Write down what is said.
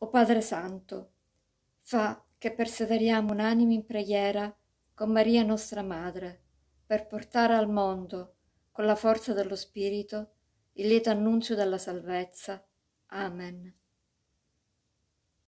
O Padre Santo, fa che perseveriamo unanimi in preghiera con Maria nostra Madre, per portare al mondo, con la forza dello Spirito, il lieto annunzio della salvezza. Amen.